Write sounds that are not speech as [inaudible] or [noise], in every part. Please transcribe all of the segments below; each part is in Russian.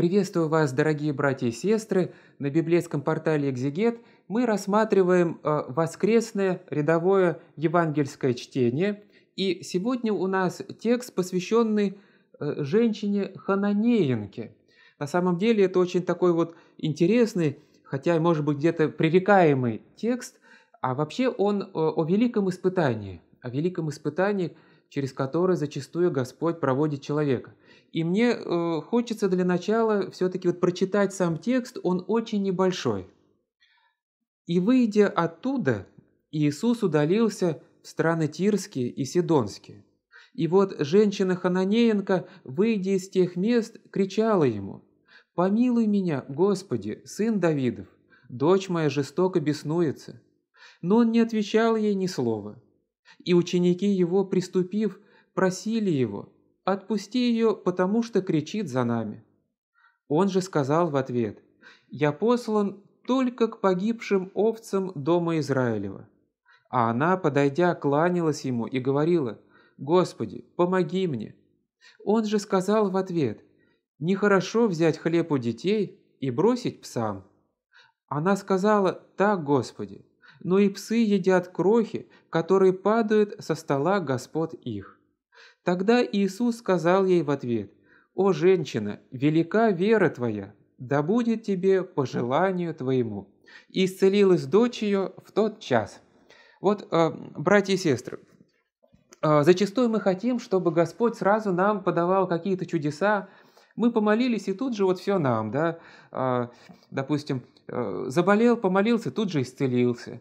Приветствую вас, дорогие братья и сестры. На библейском портале «Экзегет» мы рассматриваем э, воскресное рядовое евангельское чтение. И сегодня у нас текст, посвященный э, женщине Хананеенке. На самом деле это очень такой вот интересный, хотя, может быть, где-то пререкаемый текст, а вообще он э, о великом испытании, о великом испытании, через которое зачастую Господь проводит человека – и мне э, хочется для начала все-таки вот прочитать сам текст, он очень небольшой. «И выйдя оттуда, Иисус удалился в страны Тирские и Сидонские. И вот женщина Хананеенко, выйдя из тех мест, кричала ему, «Помилуй меня, Господи, сын Давидов, дочь моя жестоко беснуется». Но он не отвечал ей ни слова. И ученики его, приступив, просили его, Отпусти ее, потому что кричит за нами». Он же сказал в ответ, «Я послан только к погибшим овцам дома Израилева». А она, подойдя, кланялась ему и говорила, «Господи, помоги мне». Он же сказал в ответ, «Нехорошо взять хлеб у детей и бросить псам». Она сказала, «Так, Господи, но и псы едят крохи, которые падают со стола господ их». Тогда Иисус сказал ей в ответ, «О, женщина, велика вера твоя, да будет тебе по желанию твоему». И исцелилась дочь ее в тот час. Вот, э, братья и сестры, э, зачастую мы хотим, чтобы Господь сразу нам подавал какие-то чудеса. Мы помолились, и тут же вот все нам, да, э, допустим, заболел, помолился, тут же исцелился.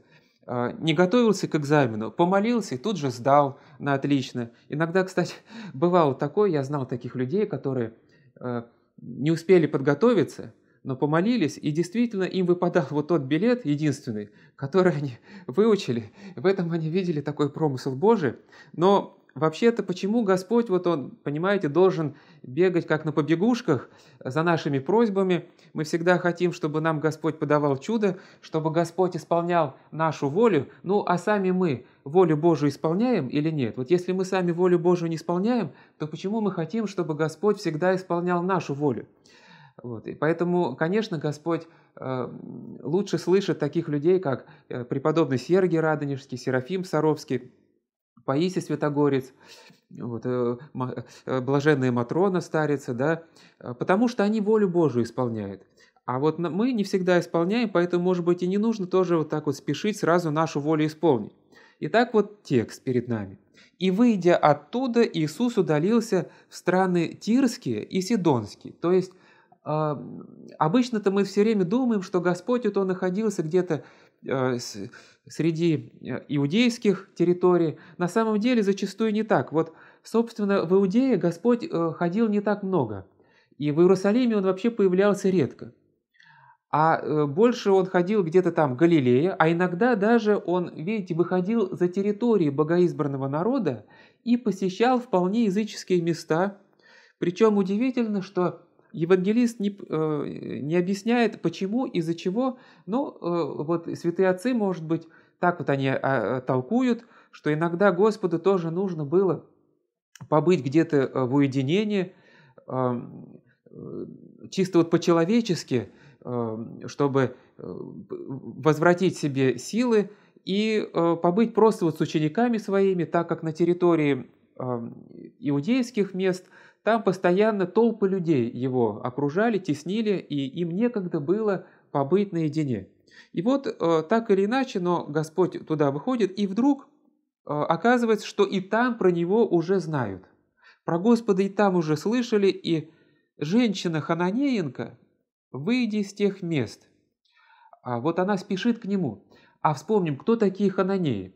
А, не готовился к экзамену, помолился и тут же сдал на отлично. Иногда, кстати, [laughs] бывало такое, я знал таких людей, которые а, не успели подготовиться, но помолились, и действительно им выпадал [laughs] вот тот билет единственный, который они выучили. В этом они видели такой промысел Божий. Но Вообще-то, почему Господь, вот Он, понимаете, должен бегать как на побегушках за нашими просьбами? Мы всегда хотим, чтобы нам Господь подавал чудо, чтобы Господь исполнял нашу волю. Ну, а сами мы волю Божию исполняем или нет? Вот если мы сами волю Божию не исполняем, то почему мы хотим, чтобы Господь всегда исполнял нашу волю? Вот. И поэтому, конечно, Господь э, лучше слышит таких людей, как э, преподобный Сергий Радонежский, Серафим Саровский, Паисий Святогорец, вот, э, э, блаженная Матрона Старица, да, э, потому что они волю Божию исполняют. А вот мы не всегда исполняем, поэтому, может быть, и не нужно тоже вот так вот спешить сразу нашу волю исполнить. Итак, вот текст перед нами. «И выйдя оттуда, Иисус удалился в страны Тирские и Сидонские». То есть, обычно-то мы все время думаем, что Господь вот Он находился где-то среди э, иудейских территорий. На самом деле зачастую не так. Вот, собственно, в Иудее Господь э, ходил не так много. И в Иерусалиме он вообще появлялся редко. А э, больше он ходил где-то там в Галилее, а иногда даже он, видите, выходил за территории богоизбранного народа и посещал вполне языческие места. Причем удивительно, что евангелист не, э, не объясняет, почему, из-за чего, но э, вот святые отцы, может быть, так вот они а, толкуют, что иногда Господу тоже нужно было побыть где-то э, в уединении, чисто вот по-человечески, чтобы возвратить себе силы и побыть просто вот с учениками своими, так как на территории иудейских мест – там постоянно толпы людей его окружали, теснили, и им некогда было побыть наедине. И вот э, так или иначе, но Господь туда выходит, и вдруг э, оказывается, что и там про него уже знают. Про Господа и там уже слышали, и женщина Хананеенко, выйдя из тех мест, а вот она спешит к нему. А вспомним, кто такие Хананеи.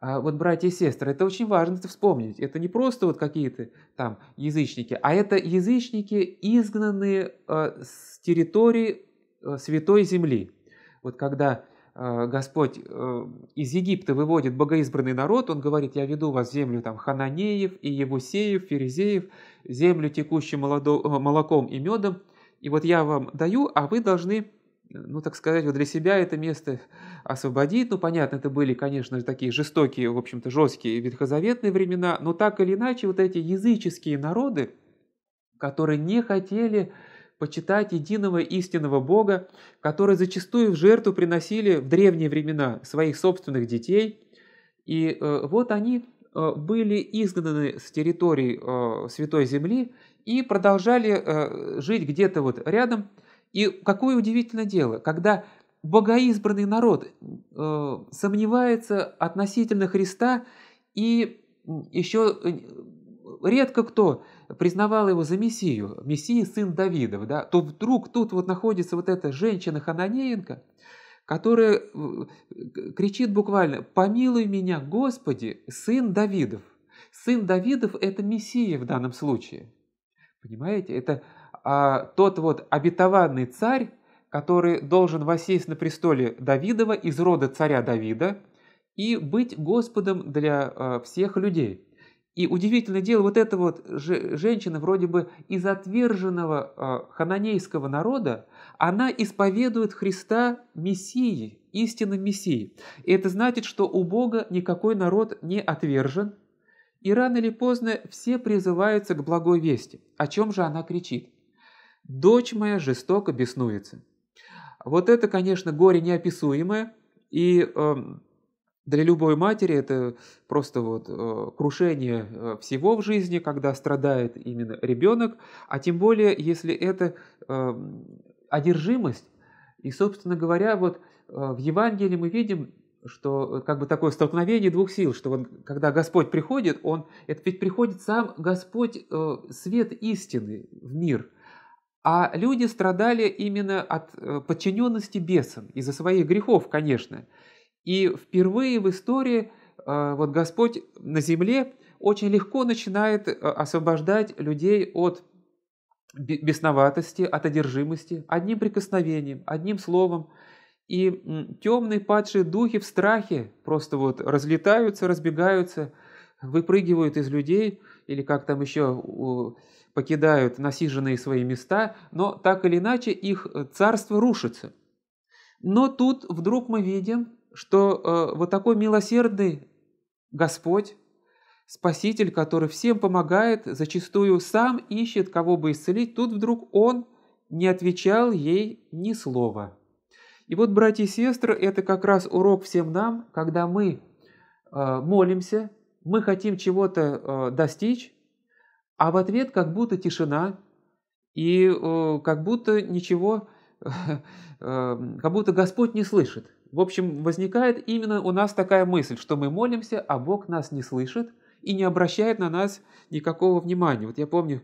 А вот, братья и сестры, это очень важно вспомнить. Это не просто вот какие-то там язычники, а это язычники, изгнанные э, с территории э, Святой Земли. Вот когда э, Господь из Египта выводит богоизбранный народ, Он говорит, я веду вас в землю там, Хананеев и Евусеев, Ферезеев, землю, текущую молоком и медом, и вот я вам даю, а вы должны ну, так сказать, вот для себя это место освободить. Ну, понятно, это были, конечно, такие жестокие, в общем-то, жесткие ветхозаветные времена, но так или иначе вот эти языческие народы, которые не хотели почитать единого истинного Бога, который зачастую в жертву приносили в древние времена своих собственных детей. И э, вот они э, были изгнаны с территории э, Святой Земли и продолжали жить где-то вот рядом. И какое удивительное дело, когда богоизбранный народ сомневается относительно Христа и еще редко кто признавал его за Мессию, Мессия сын Давидов, да, то вдруг тут вот находится вот эта женщина Хананеенко, которая э, кричит буквально «Помилуй меня, Господи, сын Давидов». Сын Давидов – это Мессия в данном случае. Понимаете? Это а, тот вот обетованный царь, который должен восесть на престоле Давидова из рода царя Давида и быть Господом для а, всех людей. И удивительное дело, вот эта вот женщина вроде бы из отверженного э, хананейского народа, она исповедует Христа Мессии, истинным Мессии. И это значит, что у Бога никакой народ не отвержен, и рано или поздно все призываются к благой вести. О чем же она кричит? «Дочь моя жестоко беснуется». Вот это, конечно, горе неописуемое, и э, для любой матери это просто вот э, крушение э, всего в жизни, когда страдает именно ребенок, а тем более, если это эм, одержимость. И, собственно говоря, вот э, в Евангелии мы видим, что как бы такое столкновение двух сил, что вот, когда Господь приходит, он, это ведь приходит сам Господь, свет истины в мир. А люди страдали именно от подчиненности бесам, из-за своих грехов, конечно. И впервые в истории э, вот Господь на земле очень легко начинает э, освобождать людей от бесноватости, от одержимости, одним прикосновением, одним словом. И темные падшие духи в страхе просто вот разлетаются, разбегаются, выпрыгивают из людей или как там еще покидают насиженные свои места, но так или иначе их э, царство рушится. Но тут вдруг мы видим, что э, вот такой милосердный Господь, Спаситель, который всем помогает, зачастую сам ищет, кого бы исцелить, тут вдруг Он не отвечал ей ни слова. И вот, братья и сестры, это как раз урок всем нам, когда мы э, молимся, мы хотим чего-то э, достичь, а в ответ как будто тишина, и э, как будто ничего, [laughs] э, как будто Господь не слышит. В общем, возникает именно у нас такая мысль, что мы молимся, а Бог нас не слышит и не обращает на нас никакого внимания. Вот я помню,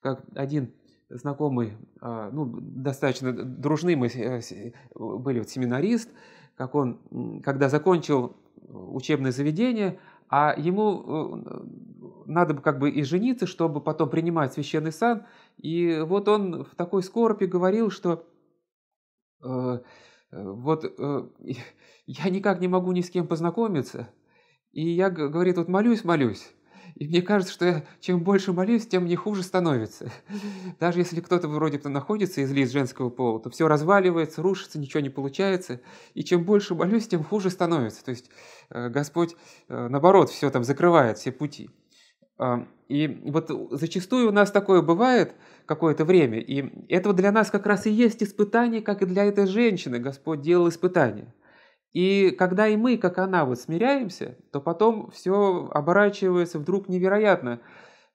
как один знакомый, а, ну, достаточно дружный мы э, были вот семинарист, как он, когда закончил учебное заведение, а ему э, надо бы как бы и жениться, чтобы потом принимать священный сан, и вот он в такой скорби говорил, что э, вот э, [laughs] я никак не могу ни с кем познакомиться, и я, говорит, вот молюсь, молюсь, и мне кажется, что я, чем больше молюсь, тем мне хуже становится. Даже если кто-то вроде бы находится из лиц женского пола, то все разваливается, рушится, ничего не получается. И чем больше молюсь, тем хуже становится. То есть э, Господь, наоборот, все там закрывает, все пути. И вот зачастую у нас такое бывает какое-то время, и это для нас как раз и есть испытание, как и для этой женщины Господь делал испытание. И когда и мы, как она, вот смиряемся, то потом все оборачивается вдруг невероятно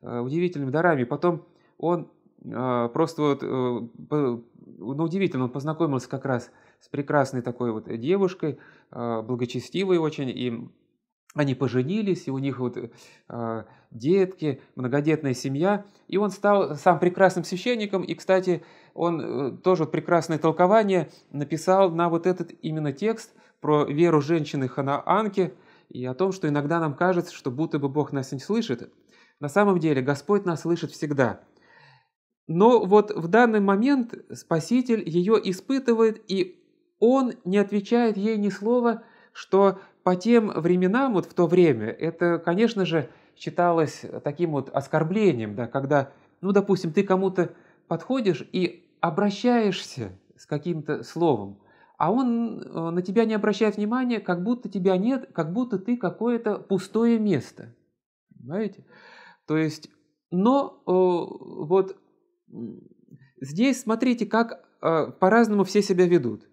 э, удивительными дарами. Потом он э, просто вот, э, ну, удивительно, он познакомился как раз с прекрасной такой вот девушкой, благочестивой очень, и они поженились, и у них вот детки, многодетная семья, и он стал сам прекрасным священником, и, кстати, он тоже вот прекрасное толкование написал на вот этот именно текст про веру женщины Ханаанки и о том, что иногда нам кажется, что будто бы Бог нас не слышит. На самом деле Господь нас слышит всегда. Но вот в данный момент Спаситель ее испытывает, и Он не отвечает ей ни слова, что по тем временам, вот в то время, это, конечно же, считалось таким вот оскорблением, да, когда, ну, допустим, ты кому-то подходишь и обращаешься с каким-то словом, а он э, на тебя не обращает внимания, как будто тебя нет, как будто ты какое-то пустое место. Понимаете? То есть, но э, вот здесь смотрите, как э, по-разному все себя ведут.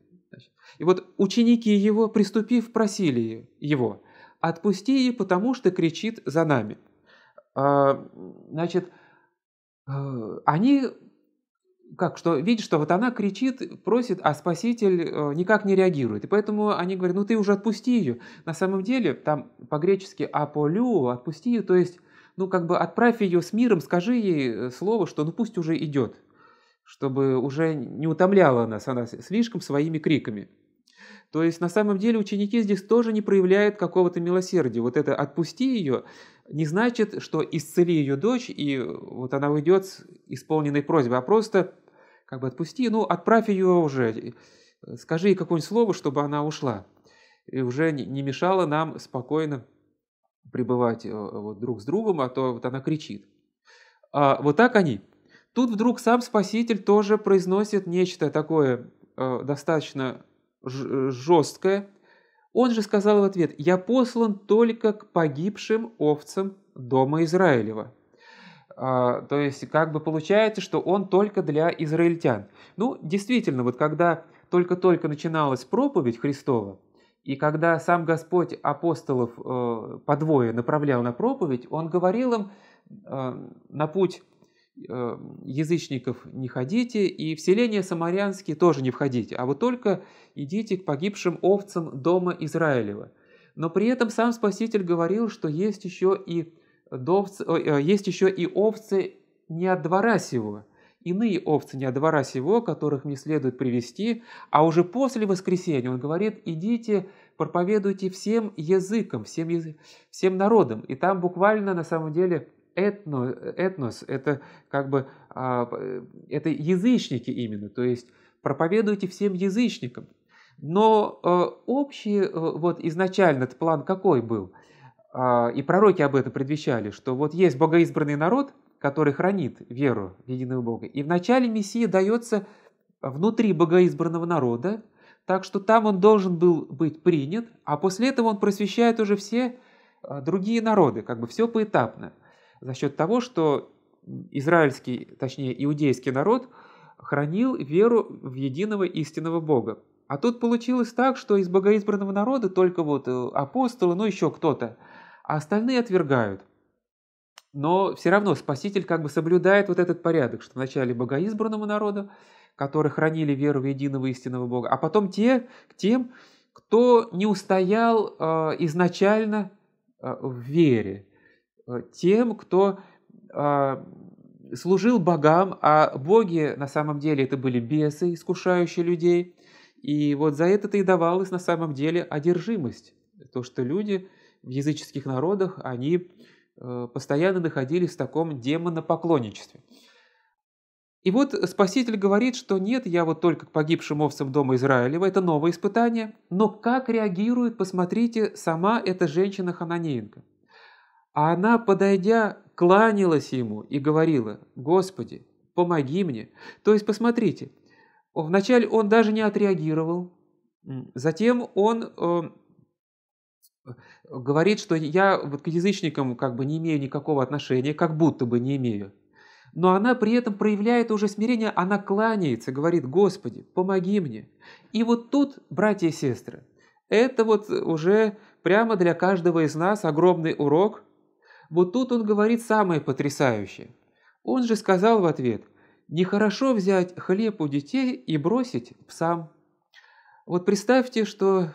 И вот ученики его, приступив, просили его, отпусти ее, потому что кричит за нами. А, значит, они как, что видят, что вот она кричит, просит, а спаситель э, никак не реагирует. И поэтому они говорят, ну ты уже отпусти ее. На самом деле, там по-гречески аполю, отпусти ее, то есть, ну как бы отправь ее с миром, скажи ей э, слово, что ну пусть уже идет, чтобы уже не утомляла нас она слишком своими криками. То есть на самом деле ученики здесь тоже не проявляют какого-то милосердия. Вот это «отпусти ее» не значит, что исцели ее дочь, и вот она уйдет с исполненной просьбой, а просто как бы отпусти, ну отправь ее уже, скажи ей какое-нибудь слово, чтобы она ушла. И уже не мешала нам спокойно пребывать э, вот, друг с другом, а то вот она кричит. А, вот так они. Тут вдруг сам Спаситель тоже произносит нечто такое э, достаточно жесткое. Он же сказал в ответ, «Я послан только к погибшим овцам дома Израилева». А, то есть как бы получается, что он только для израильтян. Ну, действительно, вот когда только-только начиналась проповедь Христова, и когда сам Господь апостолов э, подвое направлял на проповедь, Он говорил им э, на путь Э, язычников не ходите, и в селение самарянские тоже не входите, а вот только идите к погибшим овцам дома Израилева. Но при этом сам Спаситель говорил, что есть еще и, довцы, э, есть еще и овцы не от двора сего, иные овцы не от двора сего, которых не следует привести, а уже после воскресения он говорит, идите, проповедуйте всем языкам, всем, язы, всем народам. И там буквально на самом деле этно, этнос, это как бы а, это язычники именно, то есть проповедуйте всем язычникам. Но э, общий э, вот изначально этот план какой был? А, и пророки об этом предвещали, что вот есть богоизбранный народ, который хранит веру в единого Бога. И в начале Мессия дается внутри богоизбранного народа, так что там он должен был быть принят, а после этого он просвещает уже все э, другие народы, как бы все поэтапно за счет того, что израильский, точнее иудейский народ хранил веру в единого истинного Бога. А тут получилось так, что из богоизбранного народа только вот э, апостолы, ну еще кто-то, а остальные отвергают. Но все равно Спаситель как бы соблюдает вот этот порядок, что вначале богоизбранному народу, которые хранили веру в единого истинного Бога, а потом те, к тем, кто не устоял э, изначально э, в вере, тем, кто а, служил богам, а боги на самом деле это были бесы, искушающие людей. И вот за это-то и давалась на самом деле одержимость. То, что люди в языческих народах, они э, постоянно находились в таком демонопоклонничестве. И вот Спаситель говорит, что нет, я вот только к погибшим овцам дома Израилева, это новое испытание. Но как реагирует, посмотрите, сама эта женщина Хананеенко. А она, подойдя, кланялась ему и говорила, «Господи, помоги мне». То есть, посмотрите, вначале он даже не отреагировал, затем он э, говорит, что я вот к язычникам как бы не имею никакого отношения, как будто бы не имею. Но она при этом проявляет уже смирение, она кланяется, говорит, Господи, помоги мне. И вот тут, братья и сестры, это вот уже прямо для каждого из нас огромный урок – вот тут он говорит самое потрясающее. Он же сказал в ответ, нехорошо взять хлеб у детей и бросить псам. Вот представьте, что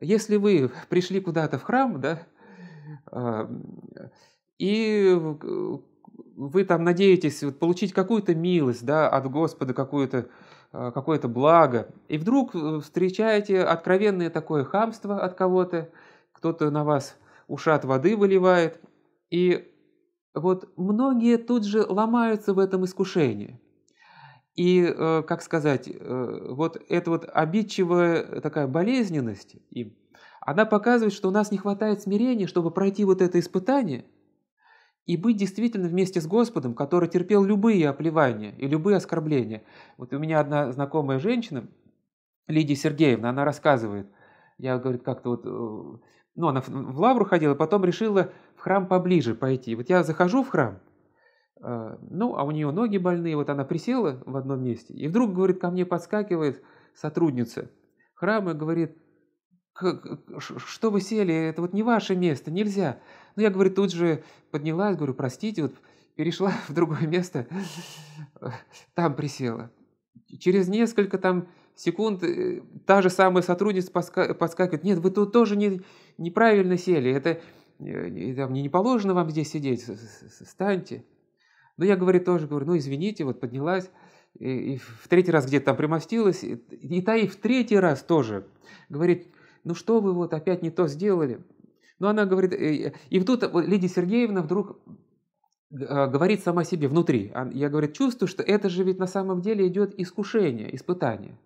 если вы пришли куда-то в храм, да, а, и вы там надеетесь получить какую-то милость да, от Господа, какое-то а, какое благо, и вдруг встречаете откровенное такое хамство от кого-то, кто-то на вас ушат воды выливает – и вот многие тут же ломаются в этом искушении. И, э, как сказать, э, вот эта вот обидчивая такая болезненность, и она показывает, что у нас не хватает смирения, чтобы пройти вот это испытание и быть действительно вместе с Господом, который терпел любые оплевания и любые оскорбления. Вот у меня одна знакомая женщина, Лидия Сергеевна, она рассказывает, я, говорит, как-то вот, э, ну, она в лавру ходила, потом решила храм поближе пойти. Вот я захожу в храм, э, ну, а у нее ноги больные, вот она присела в одном месте, и вдруг, говорит, ко мне подскакивает сотрудница храма и говорит, что вы сели, это вот не ваше место, нельзя. Ну, я, говорю, тут же поднялась, говорю, простите, вот перешла [laughs] в другое место, там присела. Через несколько там секунд э, та же самая сотрудница подскакивает, нет, вы тут тоже не, неправильно сели, это э, там, не положено вам здесь сидеть, встаньте. Но я, говорю, тоже говорю, ну, извините, вот поднялась, и, и в третий раз где-то там примостилась, и, и та и в третий раз тоже говорит, ну что вы вот опять не то сделали. Но она говорит, э, и тут Лидия Сергеевна вдруг а, говорит сама себе внутри. Я, говорит, чувствую, что это же ведь на самом деле идет искушение, испытание.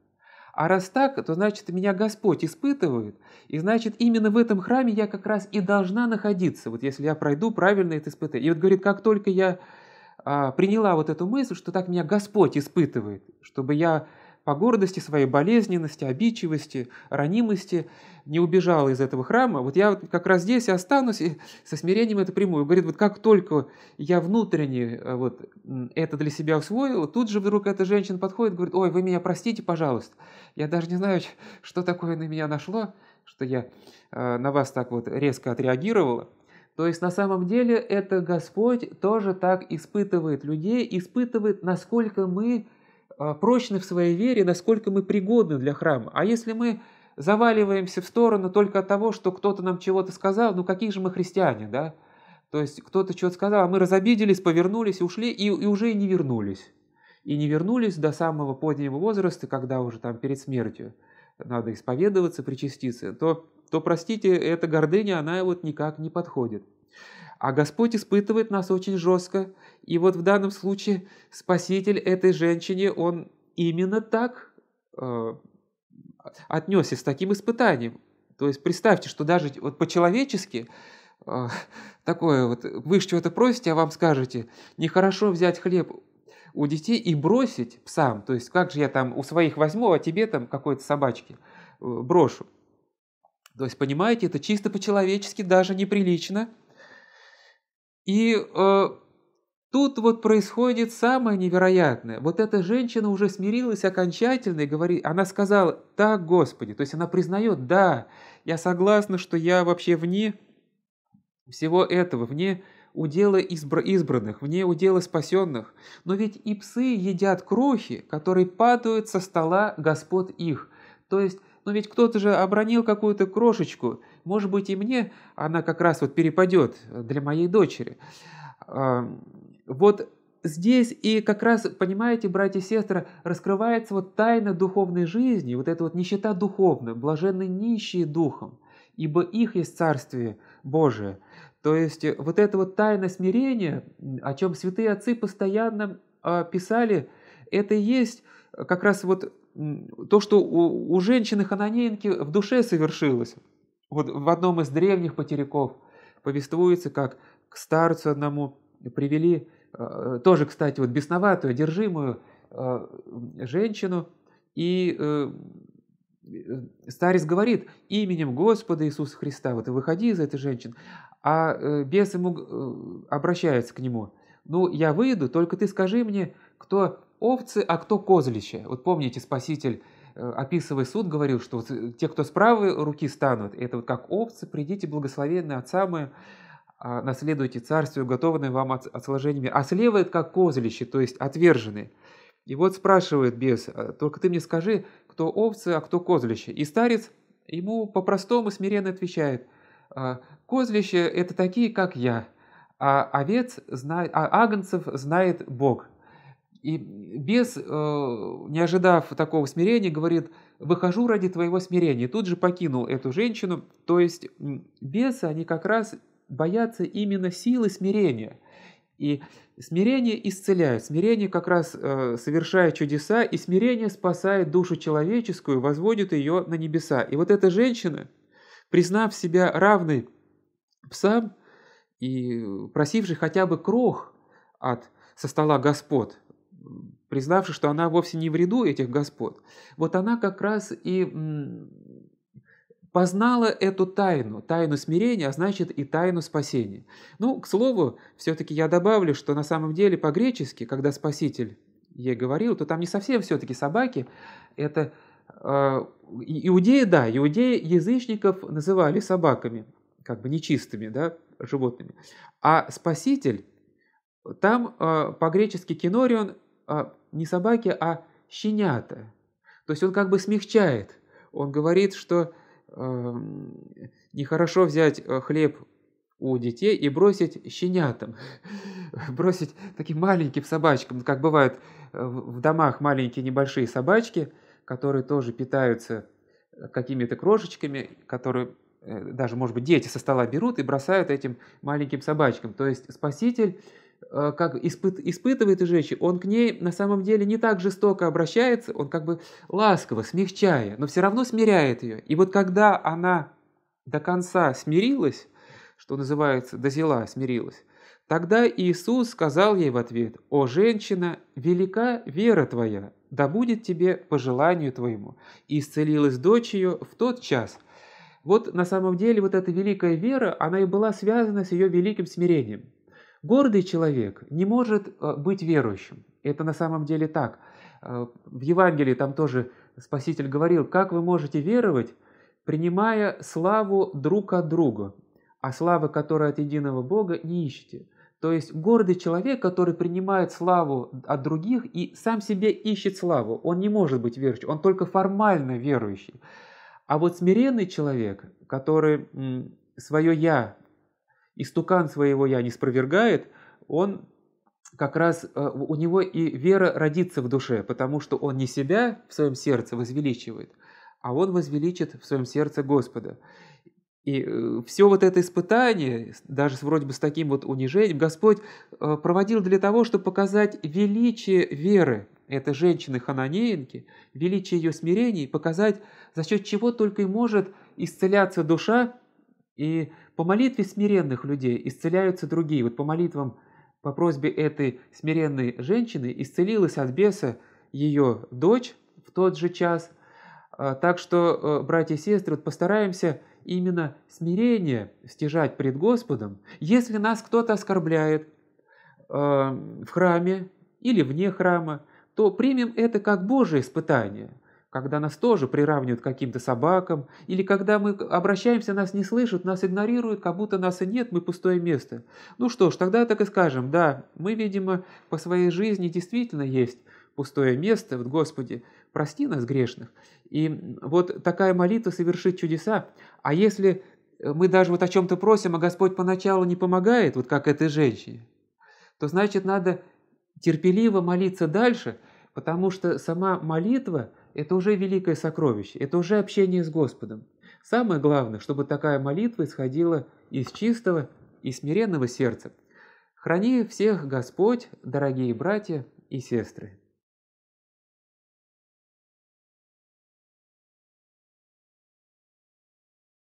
А раз так, то значит меня Господь испытывает, и значит именно в этом храме я как раз и должна находиться, вот если я пройду правильно это испытание. И вот говорит, как только я а, приняла вот эту мысль, что так меня Господь испытывает, чтобы я по гордости своей болезненности, обидчивости, ранимости не убежал из этого храма. Вот я вот как раз здесь и останусь, и со смирением это приму. И говорит, вот как только я внутренне э, вот это для себя усвоил, тут же вдруг эта женщина подходит, говорит, ой, вы меня простите, пожалуйста. Я даже не знаю, что такое на меня нашло, что я э, на вас так вот резко отреагировала. То есть на самом деле это Господь тоже так испытывает людей, испытывает, насколько мы прочны в своей вере, насколько мы пригодны для храма. А если мы заваливаемся в сторону только от того, что кто-то нам чего-то сказал, ну какие же мы христиане, да? То есть кто-то что-то сказал, а мы разобиделись, повернулись, ушли и, и уже и не вернулись. И не вернулись до самого позднего возраста, когда уже там перед смертью надо исповедоваться, причаститься, то, то простите, эта гордыня, она вот никак не подходит. А Господь испытывает нас очень жестко. И вот в данном случае Спаситель этой женщине, он именно так э, отнесся с таким испытанием. То есть представьте, что даже вот по-человечески э, такое вот, вы что-то просите, а вам скажете, нехорошо взять хлеб у детей и бросить псам. То есть как же я там у своих возьму, а тебе там какой-то собачки э, брошу. То есть, понимаете, это чисто по-человечески даже неприлично – и э, тут вот происходит самое невероятное. Вот эта женщина уже смирилась окончательно и говорит, она сказала, так, Господи, то есть она признает, да, я согласна, что я вообще вне всего этого, вне удела избра избранных, вне удела спасенных. Но ведь и псы едят крохи, которые падают со стола господ их. То есть но ведь кто-то же обронил какую-то крошечку. Может быть, и мне она как раз вот перепадет для моей дочери. Вот здесь и как раз, понимаете, братья и сестры, раскрывается вот тайна духовной жизни, вот эта вот нищета духовная, блаженны нищие духом, ибо их есть Царствие Божие. То есть вот эта вот тайна смирения, о чем святые отцы постоянно а, писали, это и есть как раз вот то, что у, у женщины хананеенки в душе совершилось. Вот в одном из древних потеряков повествуется, как к старцу одному привели, э, тоже, кстати, вот бесноватую, одержимую э, женщину, и э, старец говорит именем Господа Иисуса Христа, вот выходи из этой женщины, а бес ему обращается к нему, ну, я выйду, только ты скажи мне, кто овцы, а кто козлище. Вот помните, Спаситель, описывая суд, говорил, что те, кто с правой руки станут, это вот как овцы, придите благословенные от самые, а, наследуйте царствие, уготованное вам от, от сложения А слева это как козлище, то есть отверженные. И вот спрашивает бес, «А, только ты мне скажи, кто овцы, а кто козлище. И старец ему по-простому смиренно отвечает, «А, козлище это такие, как я, а овец знает, а агнцев знает Бог. И без, э, не ожидав такого смирения, говорит, выхожу ради твоего смирения. Тут же покинул эту женщину. То есть бесы, они как раз боятся именно силы смирения. И смирение исцеляет, смирение как раз э, совершает чудеса, и смирение спасает душу человеческую, возводит ее на небеса. И вот эта женщина, признав себя равной псам и просившей хотя бы крох от со стола господ, признавши, что она вовсе не в ряду этих господ, вот она как раз и познала эту тайну, тайну смирения, а значит и тайну спасения. Ну, к слову, все-таки я добавлю, что на самом деле по-гречески, когда Спаситель ей говорил, то там не совсем все-таки собаки, это э, иудеи, да, иудеи язычников называли собаками, как бы нечистыми, да, животными. А Спаситель, там э, по-гречески кинорион э, не собаки, а щенята. То есть он как бы смягчает. Он говорит, что э, нехорошо взять э, хлеб у детей и бросить щенятам, [laughs] бросить таким маленьким собачкам, как бывают э, в домах маленькие небольшие собачки, которые тоже питаются э, какими-то крошечками, которые даже, может быть, дети со стола берут и бросают этим маленьким собачкам. То есть Спаситель как испыт, испытывает женщину, он к ней на самом деле не так жестоко обращается, он как бы ласково, смягчая, но все равно смиряет ее. И вот когда она до конца смирилась, что называется, дозела, смирилась, тогда Иисус сказал ей в ответ, «О, женщина, велика вера твоя, да будет тебе по желанию твоему». И исцелилась дочь ее в тот час. Вот на самом деле вот эта великая вера, она и была связана с ее великим смирением – Гордый человек не может э, быть верующим. Это на самом деле так. Э, в Евангелии там тоже Спаситель говорил, как вы можете веровать, принимая славу друг от друга, а славы, которая от единого Бога, не ищете. То есть гордый человек, который принимает славу от других и сам себе ищет славу, он не может быть верующим, он только формально верующий. А вот смиренный человек, который свое «я» истукан своего «я» не спровергает, он как раз, э, у него и вера родится в душе, потому что он не себя в своем сердце возвеличивает, а он возвеличит в своем сердце Господа. И э, все вот это испытание, даже вроде бы с таким вот унижением, Господь э, проводил для того, чтобы показать величие веры этой женщины-хананеенки, величие ее смирения, и показать, за счет чего только и может исцеляться душа и по молитве смиренных людей исцеляются другие. Вот по молитвам, по просьбе этой смиренной женщины исцелилась от беса ее дочь в тот же час. А, так что, э, братья и сестры, вот постараемся именно смирение стяжать пред Господом. Если нас кто-то оскорбляет э, в храме или вне храма, то примем это как Божие испытание – когда нас тоже приравнивают к каким-то собакам, или когда мы обращаемся, нас не слышат, нас игнорируют, как будто нас и нет, мы пустое место. Ну что ж, тогда так и скажем, да, мы, видимо, по своей жизни действительно есть пустое место, вот Господи, прости нас грешных. И вот такая молитва совершит чудеса. А если мы даже вот о чем-то просим, а Господь поначалу не помогает, вот как этой женщине, то значит надо терпеливо молиться дальше, потому что сама молитва – это уже великое сокровище, это уже общение с Господом. Самое главное, чтобы такая молитва исходила из чистого и смиренного сердца. Храни всех Господь, дорогие братья и сестры.